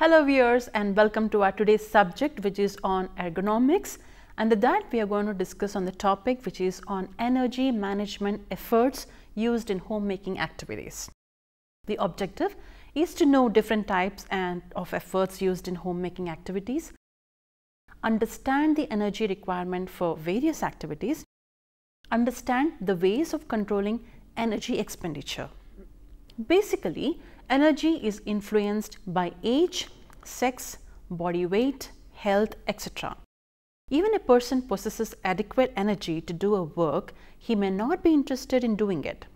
Hello viewers and welcome to our today's subject which is on ergonomics and with that we are going to discuss on the topic which is on energy management efforts used in homemaking activities. The objective is to know different types and of efforts used in homemaking activities, understand the energy requirement for various activities, understand the ways of controlling energy expenditure. Basically, energy is influenced by age, sex, body weight, health, etc. Even a person possesses adequate energy to do a work, he may not be interested in doing it.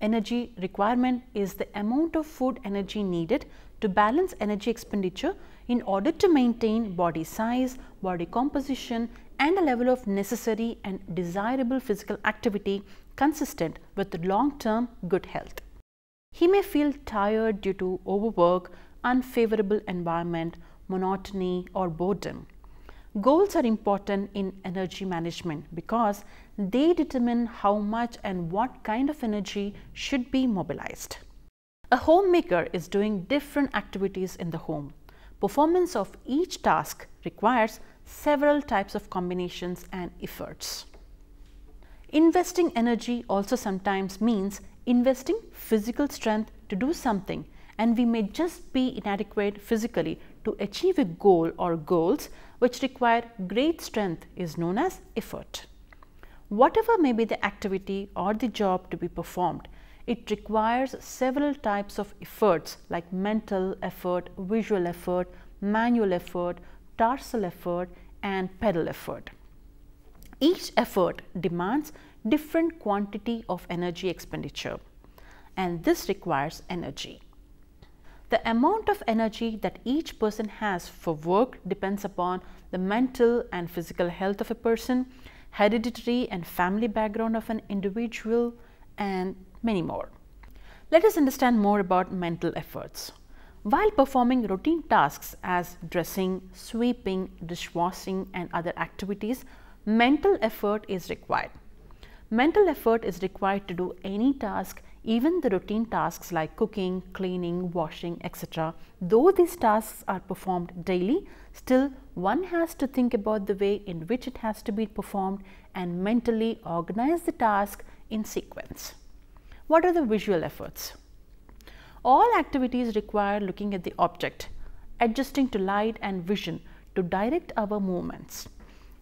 Energy requirement is the amount of food energy needed to balance energy expenditure in order to maintain body size, body composition and a level of necessary and desirable physical activity consistent with long term good health. He may feel tired due to overwork, unfavorable environment, monotony or boredom. Goals are important in energy management because they determine how much and what kind of energy should be mobilized. A homemaker is doing different activities in the home. Performance of each task requires several types of combinations and efforts. Investing energy also sometimes means investing physical strength to do something and we may just be inadequate physically to achieve a goal or goals which require great strength is known as effort. Whatever may be the activity or the job to be performed, it requires several types of efforts like mental effort, visual effort, manual effort, torsal effort and pedal effort. Each effort demands different quantity of energy expenditure and this requires energy. The amount of energy that each person has for work depends upon the mental and physical health of a person, hereditary and family background of an individual and many more. Let us understand more about mental efforts. While performing routine tasks as dressing, sweeping, dishwashing and other activities, mental effort is required. Mental effort is required to do any task even the routine tasks like cooking, cleaning, washing etc. Though these tasks are performed daily, still one has to think about the way in which it has to be performed and mentally organize the task in sequence. What are the visual efforts? All activities require looking at the object, adjusting to light and vision to direct our movements.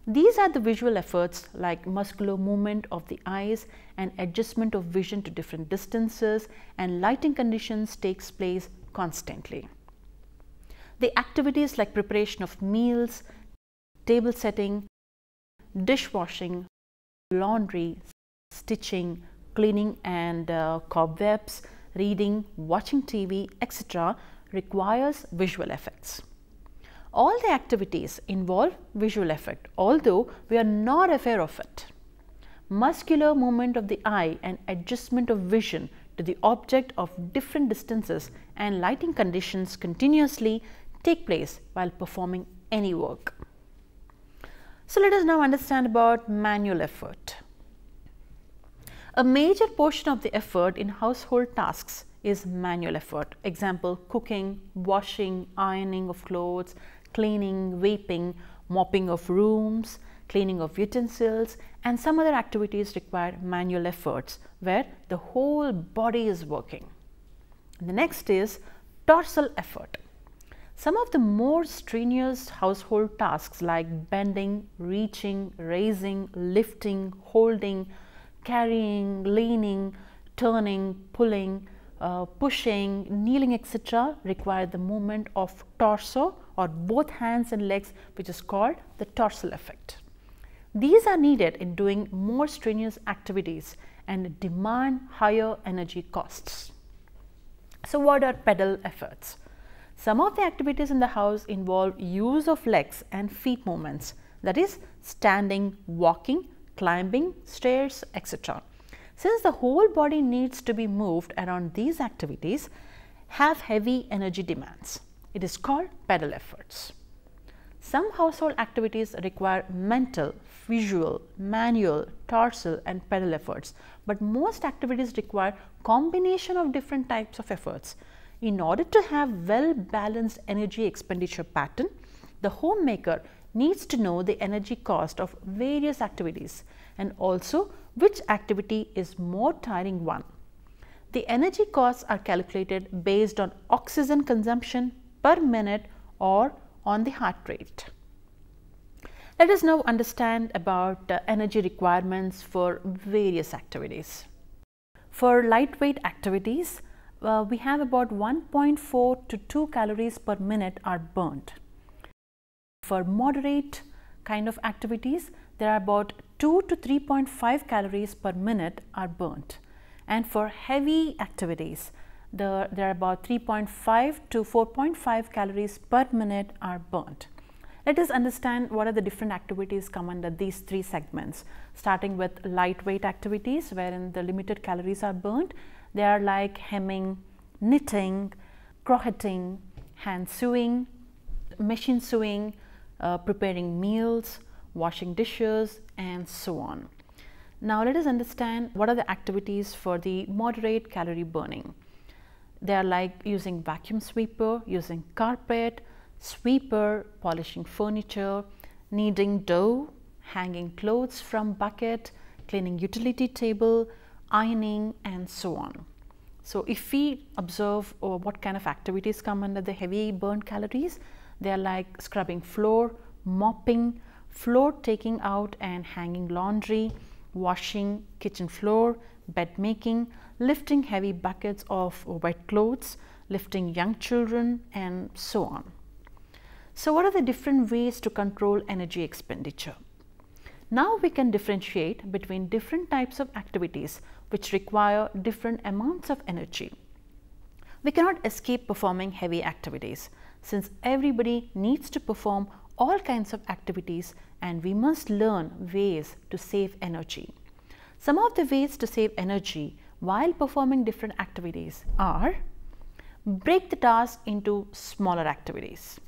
These are the visual efforts like muscular movement of the eyes and adjustment of vision to different distances and lighting conditions takes place constantly. The activities like preparation of meals, table setting, dishwashing, laundry, stitching, cleaning and uh, cobwebs, reading, watching TV, etc. requires visual effects. All the activities involve visual effect, although we are not aware of it. Muscular movement of the eye and adjustment of vision to the object of different distances and lighting conditions continuously take place while performing any work. So, let us now understand about manual effort. A major portion of the effort in household tasks is manual effort. Example, cooking, washing, ironing of clothes, cleaning, sweeping, mopping of rooms, cleaning of utensils and some other activities require manual efforts where the whole body is working. The next is torsal effort. Some of the more strenuous household tasks like bending, reaching, raising, lifting, holding, carrying, leaning, turning, pulling, uh, pushing, kneeling etc. require the movement of torso or both hands and legs which is called the torsal effect. These are needed in doing more strenuous activities and demand higher energy costs. So, what are pedal efforts? Some of the activities in the house involve use of legs and feet movements that is standing, walking, climbing stairs etc. Since the whole body needs to be moved around these activities have heavy energy demands. It is called pedal efforts. Some household activities require mental, visual, manual, torsal and pedal efforts, but most activities require combination of different types of efforts. In order to have well balanced energy expenditure pattern, the homemaker needs to know the energy cost of various activities and also which activity is more tiring one. The energy costs are calculated based on oxygen consumption per minute or on the heart rate. Let us now understand about uh, energy requirements for various activities. For lightweight activities, uh, we have about 1.4 to 2 calories per minute are burnt. For moderate kind of activities, there are about 2 to 3.5 calories per minute are burnt. And for heavy activities, the, there are about 3.5 to 4.5 calories per minute are burnt. Let us understand what are the different activities come under these three segments, starting with lightweight activities wherein the limited calories are burnt. They are like hemming, knitting, crocheting, hand sewing, machine sewing, uh, preparing meals, washing dishes and so on. Now let us understand what are the activities for the moderate calorie burning. They are like using vacuum sweeper, using carpet, sweeper, polishing furniture, kneading dough, hanging clothes from bucket, cleaning utility table, ironing and so on. So, if we observe uh, what kind of activities come under the heavy burn calories, they are like scrubbing floor, mopping, floor taking out and hanging laundry, washing kitchen floor, bed making, lifting heavy buckets of wet clothes, lifting young children and so on. So, what are the different ways to control energy expenditure? Now we can differentiate between different types of activities which require different amounts of energy. We cannot escape performing heavy activities since everybody needs to perform all kinds of activities and we must learn ways to save energy. Some of the ways to save energy while performing different activities are break the task into smaller activities.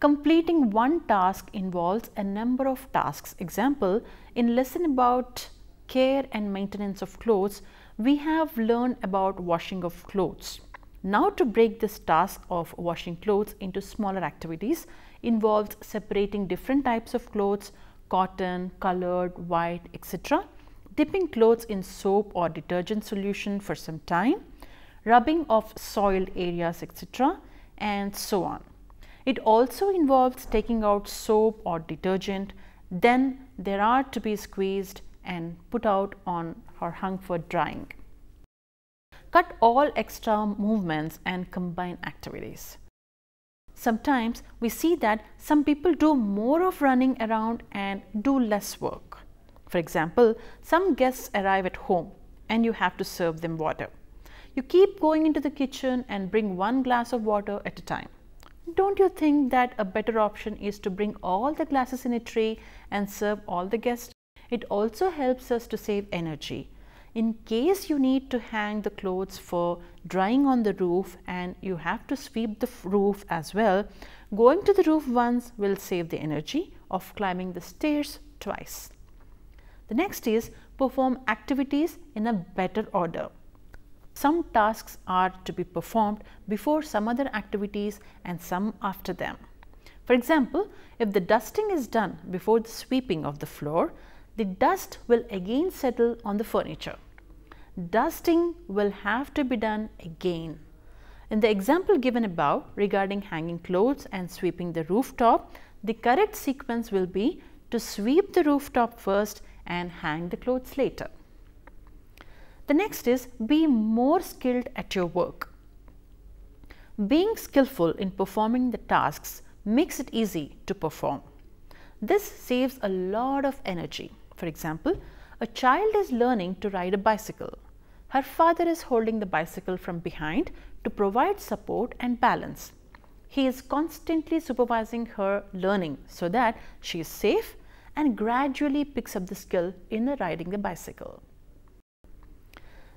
Completing one task involves a number of tasks. Example, in lesson about care and maintenance of clothes, we have learned about washing of clothes. Now to break this task of washing clothes into smaller activities, involves separating different types of clothes, cotton, colored, white, etc. Dipping clothes in soap or detergent solution for some time, rubbing of soiled areas, etc. and so on. It also involves taking out soap or detergent, then there are to be squeezed and put out on or hung for drying. Cut all extra movements and combine activities sometimes we see that some people do more of running around and do less work. For example, some guests arrive at home and you have to serve them water. You keep going into the kitchen and bring one glass of water at a time. Don't you think that a better option is to bring all the glasses in a tray and serve all the guests? It also helps us to save energy in case you need to hang the clothes for drying on the roof and you have to sweep the roof as well, going to the roof once will save the energy of climbing the stairs twice. The next is perform activities in a better order. Some tasks are to be performed before some other activities and some after them. For example, if the dusting is done before the sweeping of the floor, the dust will again settle on the furniture. Dusting will have to be done again. In the example given above regarding hanging clothes and sweeping the rooftop, the correct sequence will be to sweep the rooftop first and hang the clothes later. The next is be more skilled at your work. Being skillful in performing the tasks makes it easy to perform. This saves a lot of energy. For example, a child is learning to ride a bicycle. Her father is holding the bicycle from behind to provide support and balance. He is constantly supervising her learning so that she is safe and gradually picks up the skill in riding the bicycle.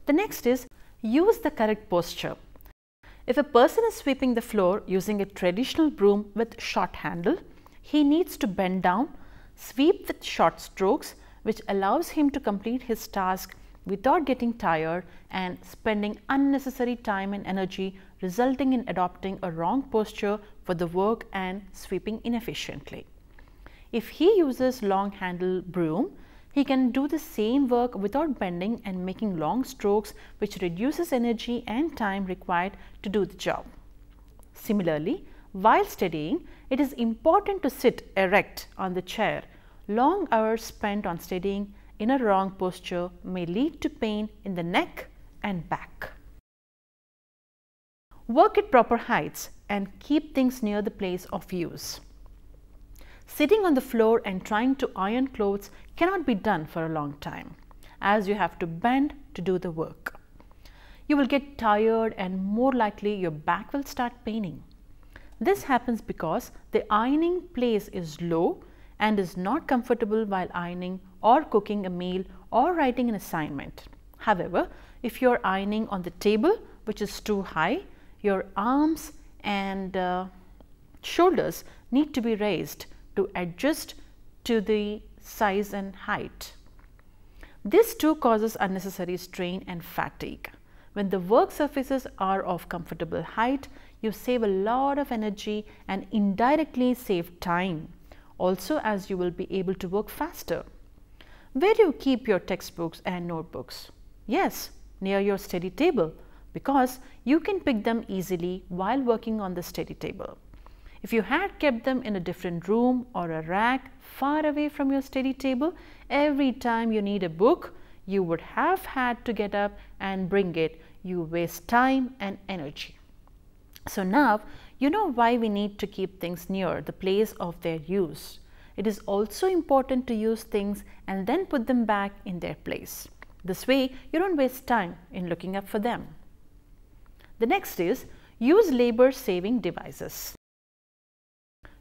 The next is use the correct posture. If a person is sweeping the floor using a traditional broom with short handle, he needs to bend down, sweep with short strokes which allows him to complete his task without getting tired and spending unnecessary time and energy resulting in adopting a wrong posture for the work and sweeping inefficiently. If he uses long handle broom, he can do the same work without bending and making long strokes which reduces energy and time required to do the job. Similarly, while studying, it is important to sit erect on the chair. Long hours spent on studying in a wrong posture may lead to pain in the neck and back. Work at proper heights and keep things near the place of use. Sitting on the floor and trying to iron clothes cannot be done for a long time as you have to bend to do the work. You will get tired and more likely your back will start paining. This happens because the ironing place is low and is not comfortable while ironing or cooking a meal or writing an assignment. However, if you are ironing on the table which is too high, your arms and uh, shoulders need to be raised to adjust to the size and height. This too causes unnecessary strain and fatigue. When the work surfaces are of comfortable height, you save a lot of energy and indirectly save time also as you will be able to work faster. Where do you keep your textbooks and notebooks? Yes, near your study table because you can pick them easily while working on the study table. If you had kept them in a different room or a rack far away from your study table, every time you need a book, you would have had to get up and bring it. You waste time and energy. So now you know why we need to keep things near the place of their use. It is also important to use things and then put them back in their place. This way, you don't waste time in looking up for them. The next is use labor saving devices.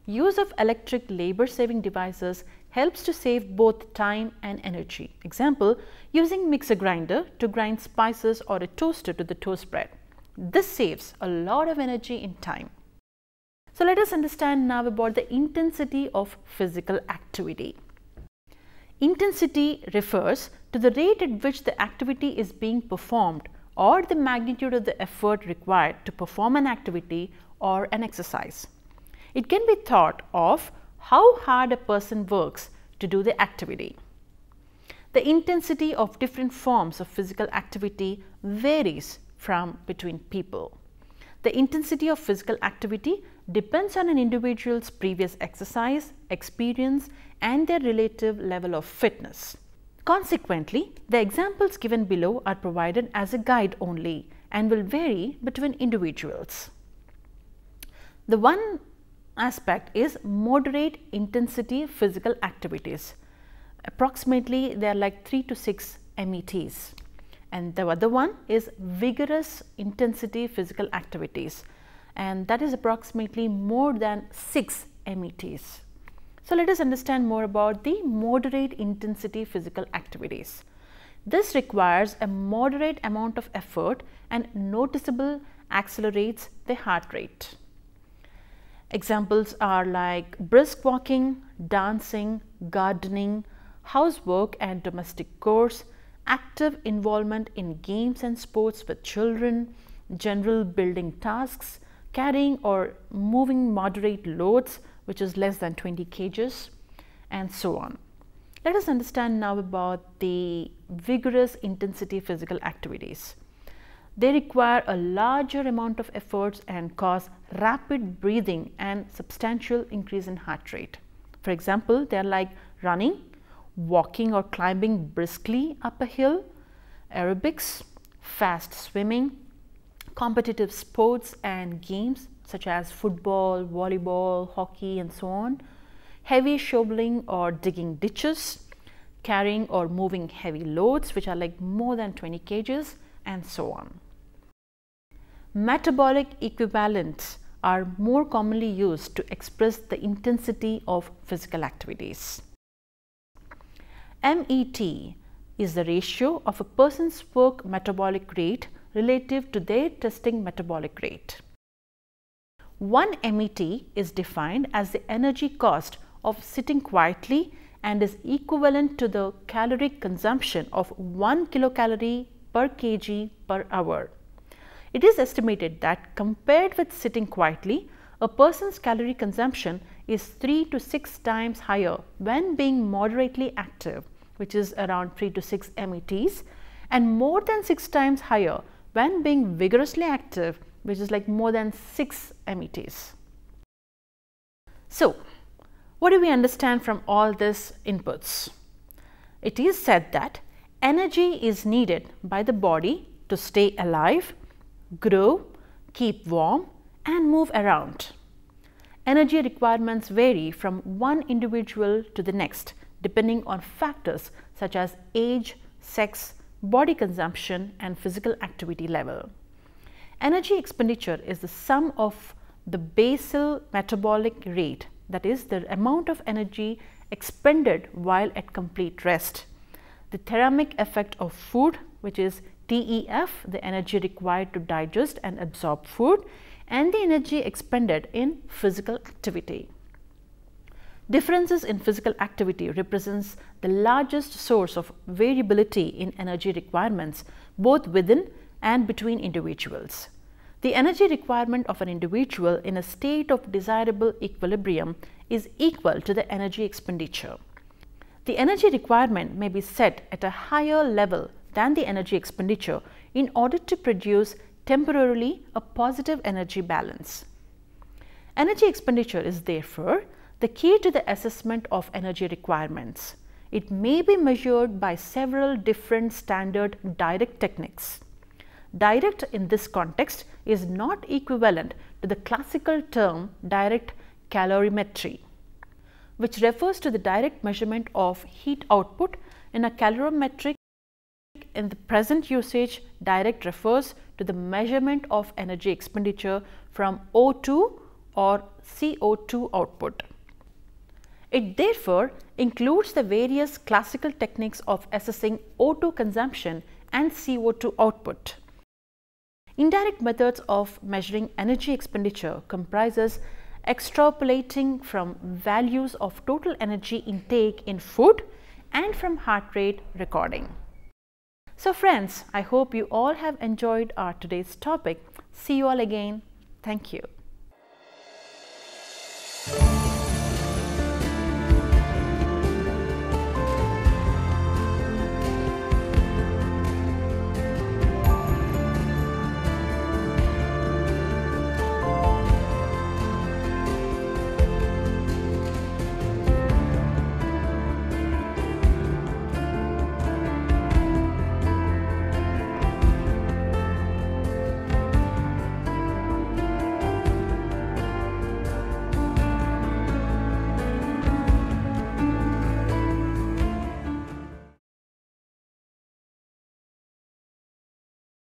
Use of electric labor saving devices helps to save both time and energy. Example, using mixer grinder to grind spices or a toaster to the toast bread. This saves a lot of energy in time. So let us understand now about the intensity of physical activity. Intensity refers to the rate at which the activity is being performed or the magnitude of the effort required to perform an activity or an exercise. It can be thought of how hard a person works to do the activity. The intensity of different forms of physical activity varies from between people. The intensity of physical activity depends on an individual's previous exercise, experience and their relative level of fitness. Consequently, the examples given below are provided as a guide only and will vary between individuals. The one aspect is moderate intensity physical activities. Approximately they are like 3 to 6 METs and the other one is vigorous intensity physical activities and that is approximately more than 6 METs. So, let us understand more about the moderate intensity physical activities. This requires a moderate amount of effort and noticeable accelerates the heart rate. Examples are like brisk walking, dancing, gardening, housework and domestic chores, active involvement in games and sports with children, general building tasks, carrying or moving moderate loads which is less than 20 kgs and so on. Let us understand now about the vigorous intensity physical activities. They require a larger amount of efforts and cause rapid breathing and substantial increase in heart rate. For example, they are like running, walking or climbing briskly up a hill, aerobics, fast swimming, competitive sports and games such as football, volleyball, hockey and so on, heavy shoveling or digging ditches, carrying or moving heavy loads which are like more than 20 kgs and so on. Metabolic equivalents are more commonly used to express the intensity of physical activities. MET is the ratio of a person's work metabolic rate relative to their resting metabolic rate. 1 MET is defined as the energy cost of sitting quietly and is equivalent to the caloric consumption of 1 kilocalorie per kg per hour. It is estimated that compared with sitting quietly, a person's calorie consumption is 3 to 6 times higher when being moderately active which is around 3 to 6 METs and more than 6 times higher when being vigorously active which is like more than 6 METs. So, what do we understand from all these inputs? It is said that energy is needed by the body to stay alive, grow, keep warm and move around. Energy requirements vary from one individual to the next depending on factors such as age, sex, body consumption and physical activity level. Energy expenditure is the sum of the basal metabolic rate that is the amount of energy expended while at complete rest. The thermic effect of food which is TEF the energy required to digest and absorb food and the energy expended in physical activity. Differences in physical activity represents the largest source of variability in energy requirements both within and between individuals. The energy requirement of an individual in a state of desirable equilibrium is equal to the energy expenditure. The energy requirement may be set at a higher level than the energy expenditure in order to produce temporarily a positive energy balance. Energy expenditure is therefore the key to the assessment of energy requirements. It may be measured by several different standard direct techniques. Direct in this context is not equivalent to the classical term direct calorimetry, which refers to the direct measurement of heat output in a calorimetric in the present usage direct refers to the measurement of energy expenditure from O2 or CO2 output. It therefore includes the various classical techniques of assessing O2 consumption and CO2 output. Indirect methods of measuring energy expenditure comprises extrapolating from values of total energy intake in food and from heart rate recording. So friends, I hope you all have enjoyed our today's topic. See you all again. Thank you.